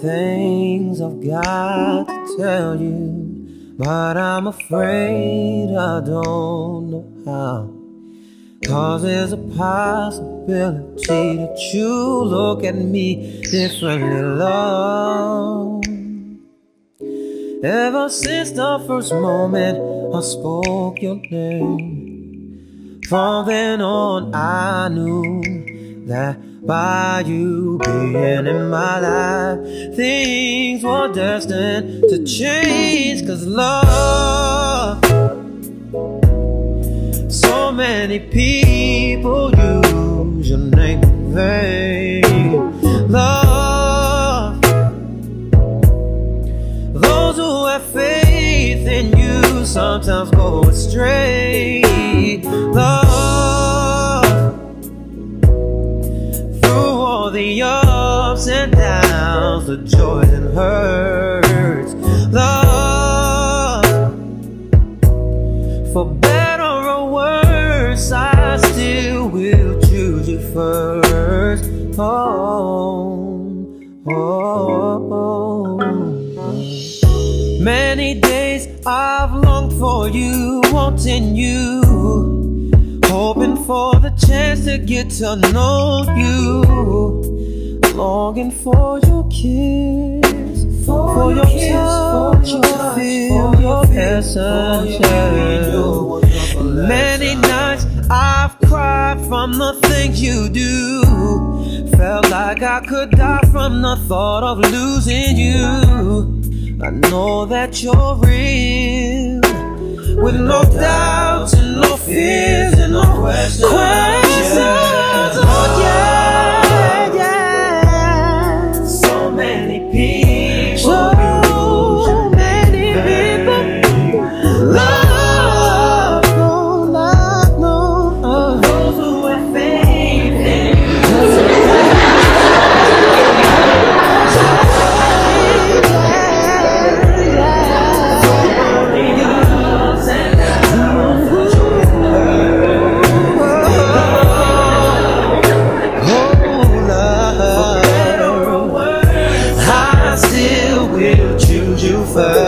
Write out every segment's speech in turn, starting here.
Things I've got to tell you, but I'm afraid I don't know how. Cause there's a possibility that you look at me differently, Lord. Ever since the first moment I spoke your name. From then on, I knew that by you being in my life, things were destined to change. Cause love, so many people use your name in vain. Love, those who have faith in you sometimes go astray. Love, downs, the joys and hurts. Love, for better or worse, I still will choose you first. Oh, oh, oh. Many days I've longed for you, wanting you, hoping for the chance to get to know you, longing for your kiss, for, your touch, to feel for your essence. yeah. Many nights I've cried from the things you do. Felt like I could die from the thought of losing you. I know that you're real, with no doubts and no fears and no. Questions, first.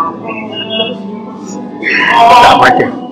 stop right there.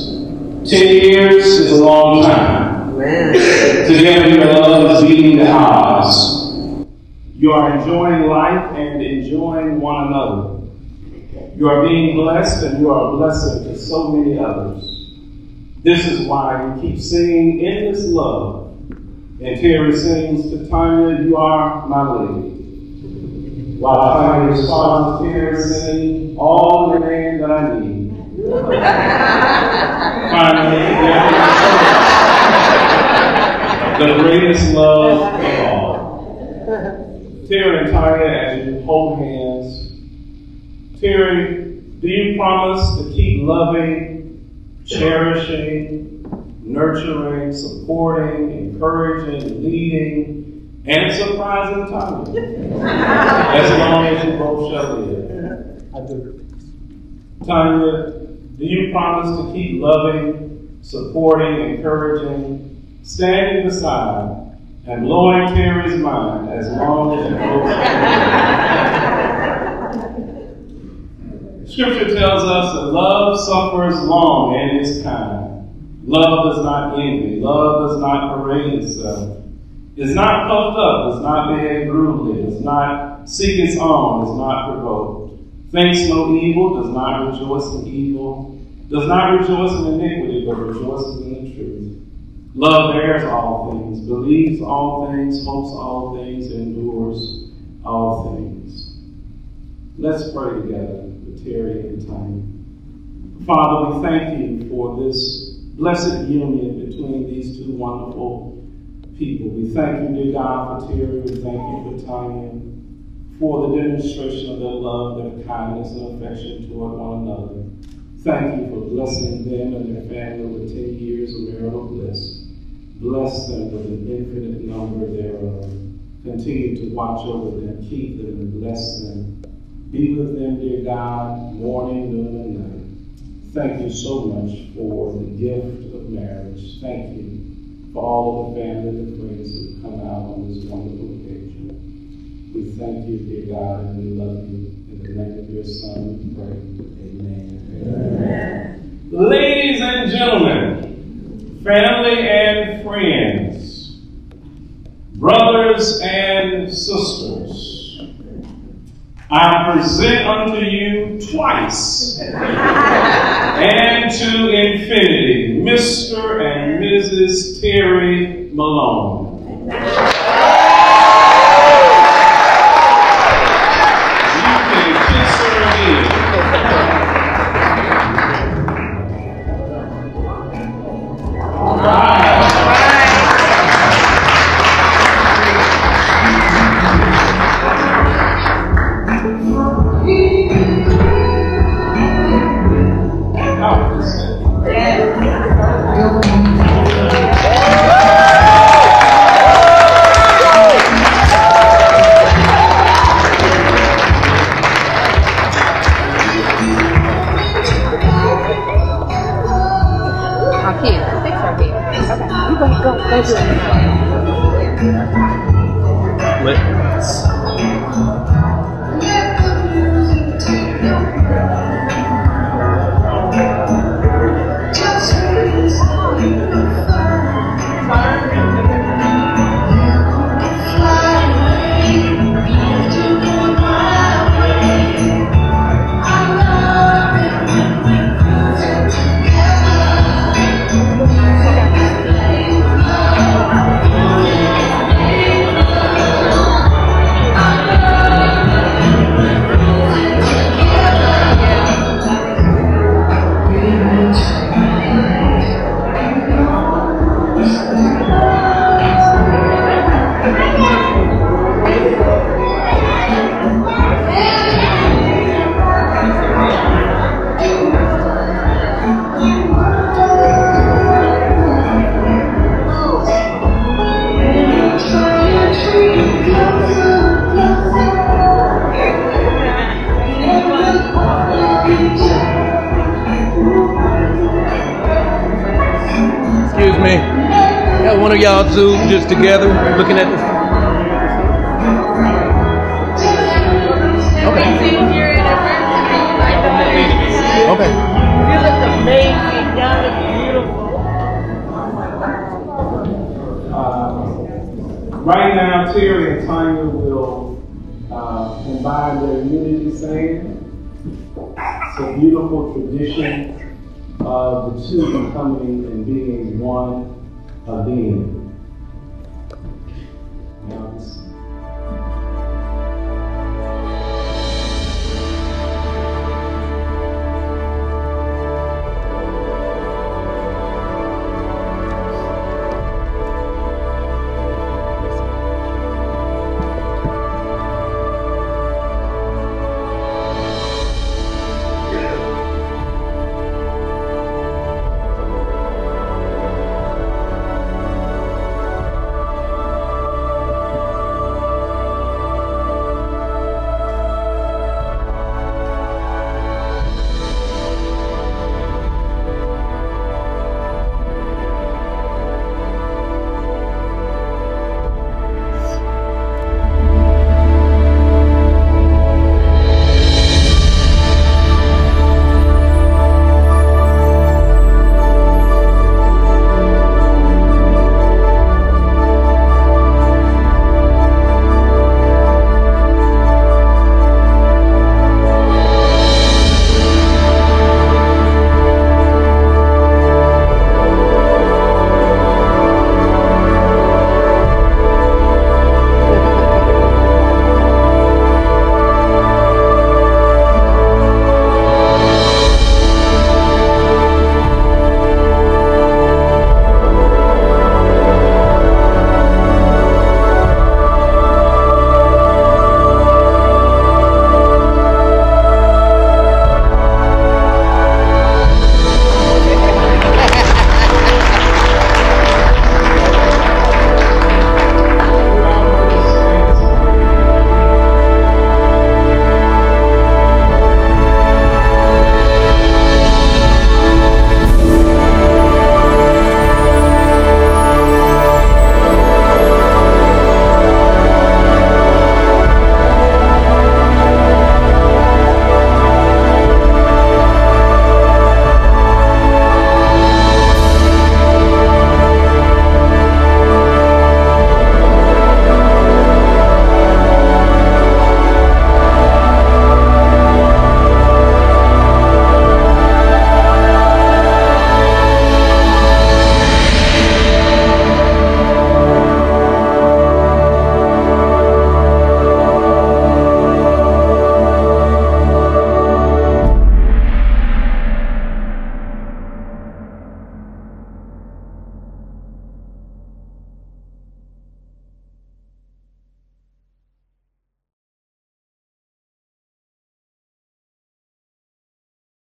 are enjoying life and enjoying one another. You are being blessed and you are a blessing to so many others. This is why you keep singing endless love. And Terry sings to Tonia, You are my lady. While Tonia responds Terry singing, All the man that I need. Finally, the greatest love of all. Terry and Tonia, as you hold hands, Terry, do you promise to keep loving, cherishing, nurturing, supporting, encouraging, leading, and surprising Tonia as long as you both shall live? I do. Tonia, do you promise to keep loving, supporting, encouraging, standing beside, and blowing Terry's mind as long as both shall? Scripture tells us that love suffers long and is kind. Love does not envy. Love does not parade itself. Is not puffed up, It's not behave brutally, It's not seek its own, It's not provoked, thinks no evil, does not rejoice in evil, does not rejoice in iniquity, but rejoices in the truth. Love bears all things, believes all things, hopes all things, endures all things. Let's pray together. with Terry and Tonia. Father, we thank you for this blessed union between these two wonderful people. We thank you, dear God, for Terry. We thank you for Tonia, for the demonstration of their love, their kindness, and affection toward one another. Thank you for blessing them and their family with 10 years of marital bliss. Bless them with an infinite number thereof. Continue to watch over them, keep them, and bless them be with them, dear God, morning, noon, and night. Thank you so much for the gift of marriage. Thank you for all of the family and friends that have come out on this wonderful. We thank you, dear God, and we love you. In the name of your Son, we pray. Amen. Amen. Ladies and gentlemen, family and friends, brothers and sisters, I present unto you twice and to infinity Mr. and Mrs. Terry Malone. One of y'all two just together looking at this. Okay. Okay. You look amazing. Y'all look beautiful. Uh, right now, Terry and Tonia will uh, combine their unity saying. It's a beautiful tradition of the two becoming and being one again.